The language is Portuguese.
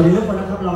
Floriano